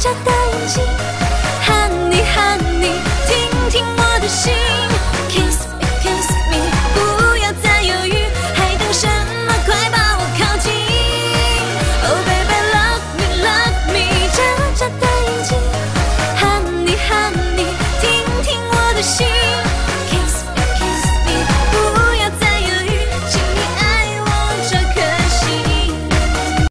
眨眨的眼睛，Honey Honey，听听我的心，Kiss me Kiss me，不要再犹豫，还等什么？快把我靠近，Oh baby，Love me Love me，眨眨的眼睛，Honey Honey，听听我的心。